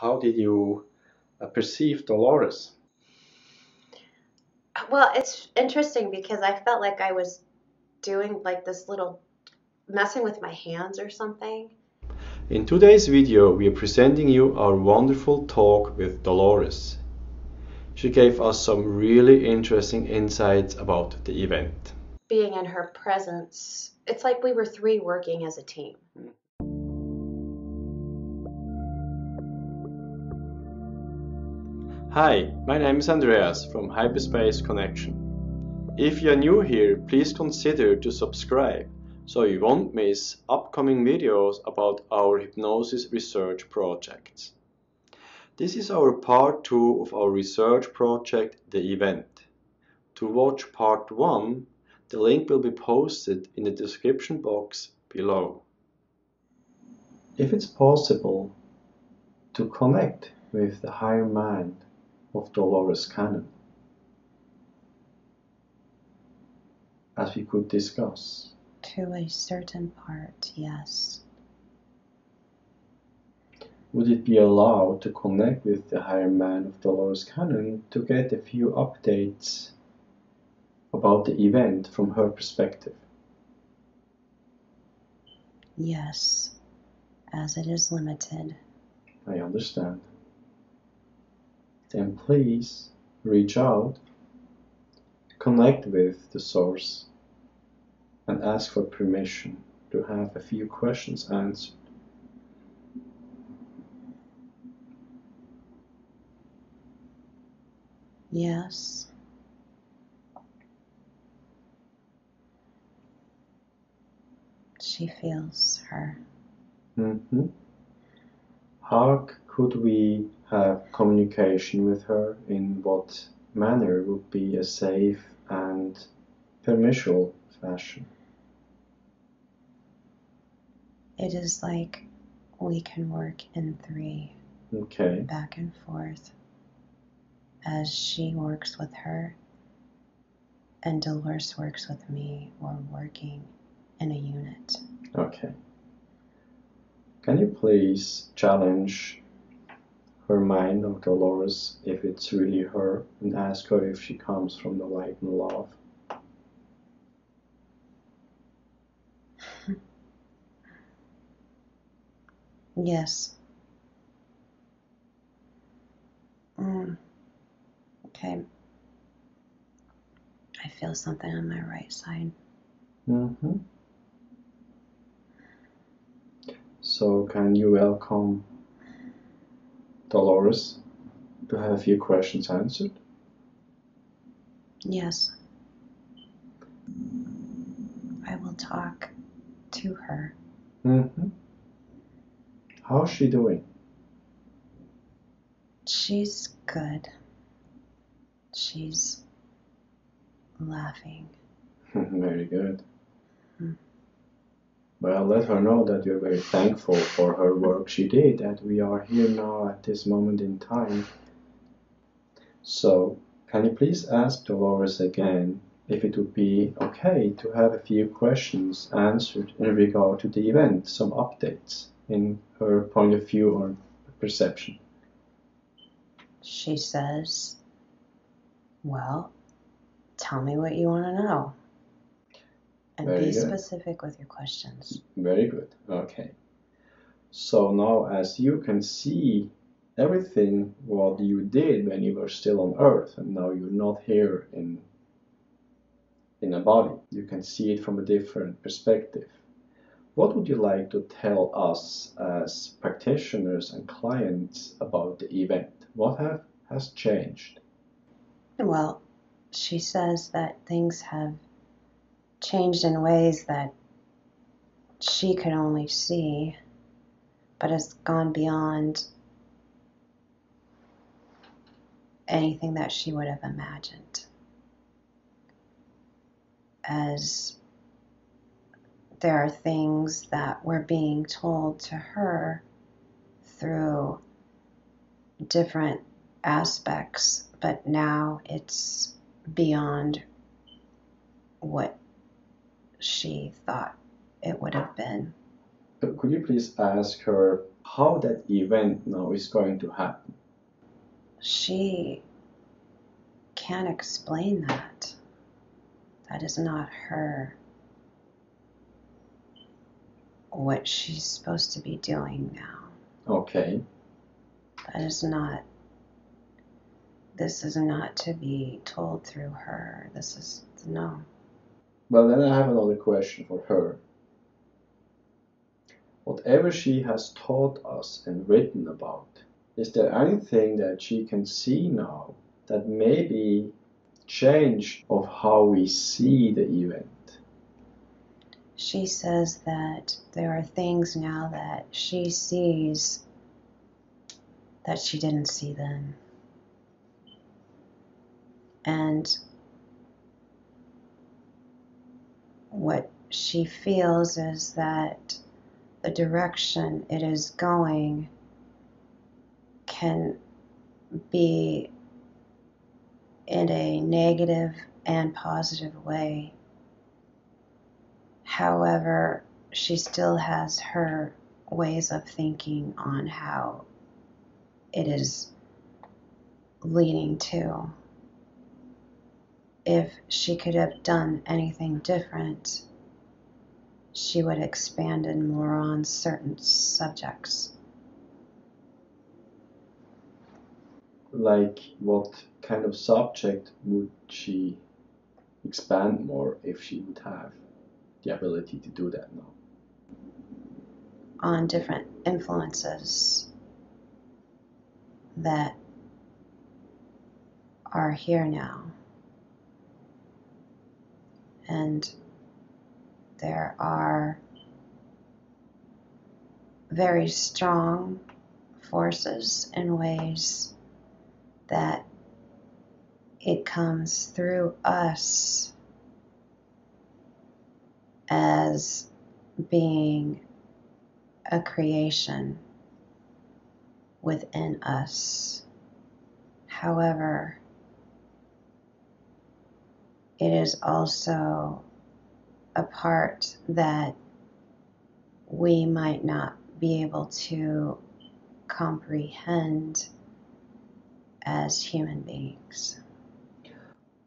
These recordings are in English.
how did you uh, perceive Dolores? Well, it's interesting because I felt like I was doing like this little messing with my hands or something. In today's video, we are presenting you our wonderful talk with Dolores. She gave us some really interesting insights about the event. Being in her presence, it's like we were three working as a team. Hi, my name is Andreas from Hyperspace Connection. If you are new here, please consider to subscribe so you won't miss upcoming videos about our hypnosis research projects. This is our part 2 of our research project, The Event. To watch part 1, the link will be posted in the description box below. If it's possible to connect with the higher mind of Dolores Cannon, as we could discuss. To a certain part, yes. Would it be allowed to connect with the higher man of Dolores Cannon to get a few updates about the event from her perspective? Yes, as it is limited. I understand. Then please reach out, connect with the source, and ask for permission to have a few questions answered. Yes. She feels her. Mm-hmm. How could we have communication with her? In what manner would be a safe and permissible fashion? It is like we can work in three, Okay. back and forth, as she works with her and Dolores works with me. We're working in a unit. Okay. Can you please challenge her mind of Dolores if it's really her and ask her if she comes from the light and love? Yes. Mm. Okay. I feel something on my right side. Mm-hmm. So can you welcome Dolores to have a few questions answered? Yes. I will talk to her. Mm-hmm. How's she doing? She's good. She's laughing. very good. Hmm. Well, let her know that you're very thankful for her work she did, that we are here now at this moment in time. So, can you please ask Dolores again if it would be okay to have a few questions answered in regard to the event, some updates in her point of view or perception? She says, Well, tell me what you want to know. And Very be good. specific with your questions. Very good. Okay. So now, as you can see everything what you did when you were still on Earth, and now you're not here in in a body, you can see it from a different perspective. What would you like to tell us as practitioners and clients about the event? What have has changed? Well, she says that things have changed in ways that she could only see, but has gone beyond anything that she would have imagined. As there are things that were being told to her through different aspects, but now it's beyond what she thought it would have been. Could you please ask her how that event now is going to happen. She can't explain that. That is not her. What she's supposed to be doing now. Okay. That is not. This is not to be told through her. This is no. Well, then I have another question for her. Whatever she has taught us and written about, is there anything that she can see now that maybe change of how we see the event? She says that there are things now that she sees that she didn't see then. And what she feels is that the direction it is going can be in a negative and positive way. However, she still has her ways of thinking on how it is leading to. If she could have done anything different, she would have expanded more on certain subjects. Like what kind of subject would she expand more if she would have the ability to do that now? On different influences that are here now. And there are very strong forces and ways that it comes through us as being a creation within us. However, it is also a part that we might not be able to comprehend as human beings.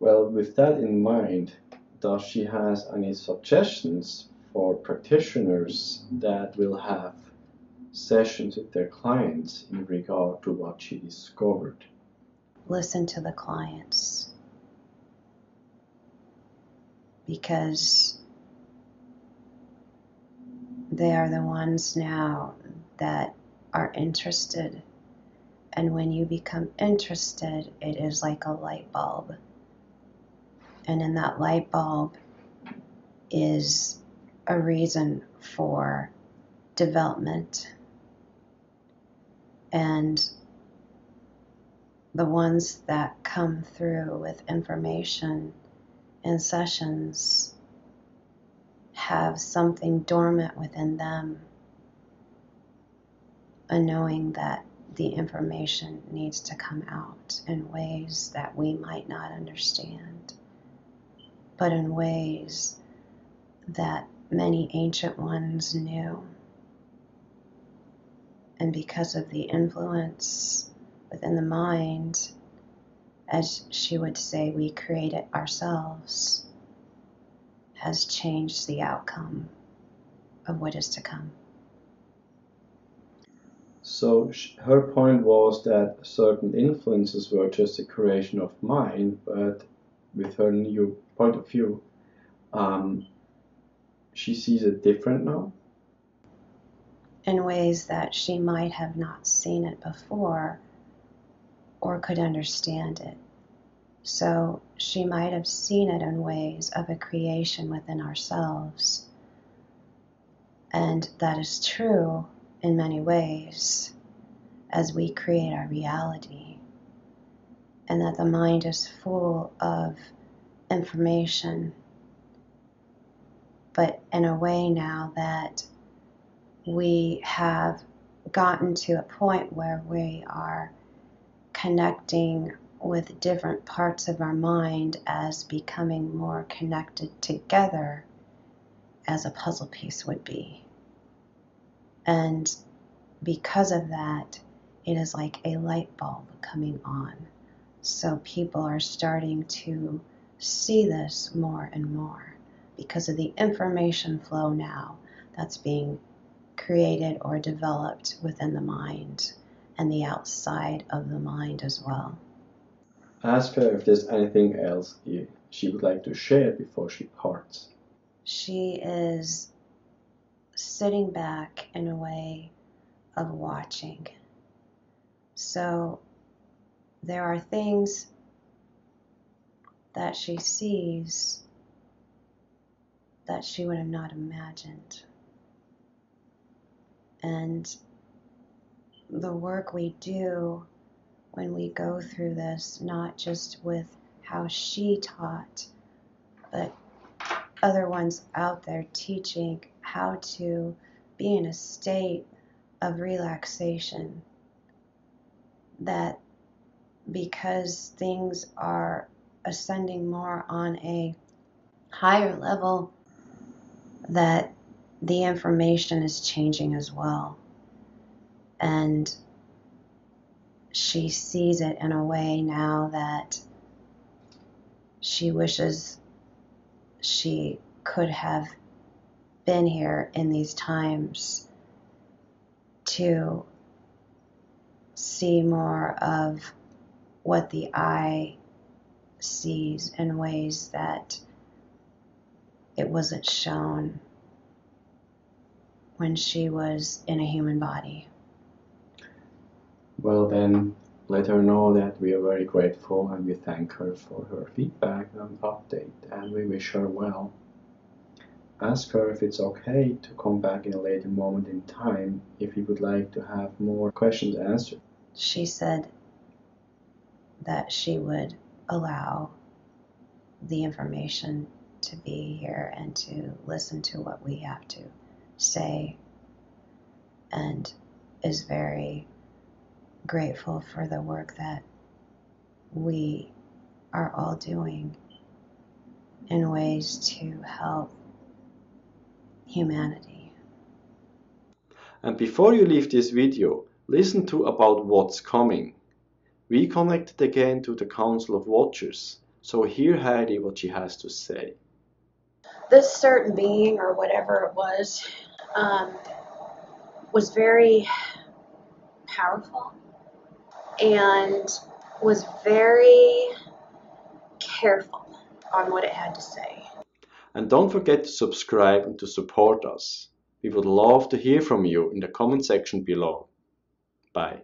Well, with that in mind, does she has any suggestions for practitioners that will have sessions with their clients in regard to what she discovered? Listen to the clients because they are the ones now that are interested. And when you become interested, it is like a light bulb. And in that light bulb is a reason for development. And the ones that come through with information in sessions have something dormant within them, a knowing that the information needs to come out in ways that we might not understand, but in ways that many ancient ones knew. And because of the influence within the mind, as she would say, we create it ourselves has changed the outcome of what is to come. So her point was that certain influences were just a creation of mind, but with her new point of view, um, she sees it different now. In ways that she might have not seen it before or could understand it. So she might have seen it in ways of a creation within ourselves. And that is true in many ways as we create our reality. And that the mind is full of information, but in a way now that we have gotten to a point where we are connecting with different parts of our mind as becoming more connected together as a puzzle piece would be. And because of that, it is like a light bulb coming on. So people are starting to see this more and more because of the information flow now that's being created or developed within the mind and the outside of the mind as well. Ask her if there's anything else she would like to share before she parts. She is sitting back in a way of watching. So there are things that she sees that she would have not imagined. And the work we do when we go through this, not just with how she taught, but other ones out there teaching how to be in a state of relaxation. That because things are ascending more on a higher level, that the information is changing as well. And she sees it in a way now that she wishes she could have been here in these times to see more of what the eye sees in ways that it wasn't shown when she was in a human body. Well, then let her know that we are very grateful and we thank her for her feedback and update and we wish her well. Ask her if it's okay to come back in a later moment in time if you would like to have more questions answered. She said that she would allow the information to be here and to listen to what we have to say and is very grateful for the work that we are all doing in ways to help humanity. And before you leave this video, listen to about what's coming. We connected again to the Council of Watchers, so hear Heidi what she has to say. This certain being, or whatever it was, um, was very powerful and was very careful on what it had to say. And don't forget to subscribe and to support us. We would love to hear from you in the comment section below. Bye.